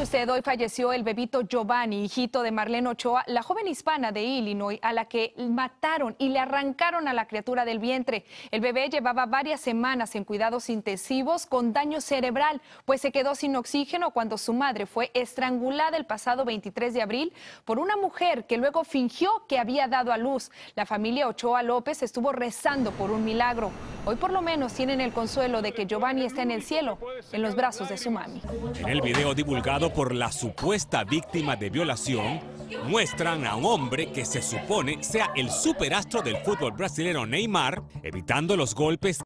¿Sabe usted? Hoy falleció el bebito Giovanni, hijito de Marlene Ochoa, la joven hispana de Illinois, a la que mataron y le arrancaron a la criatura del vientre. El bebé llevaba varias semanas en cuidados intensivos con daño cerebral, pues se quedó sin oxígeno cuando su madre fue estrangulada el pasado 23 de abril por una mujer que luego fingió que había dado a luz. La familia Ochoa López estuvo rezando por un milagro. Hoy por lo menos tienen el consuelo de que Giovanni está en el cielo, en los brazos de su mami. En el video divulgado por la supuesta víctima de violación, muestran a un hombre que se supone sea el superastro del fútbol brasileño Neymar, evitando los golpes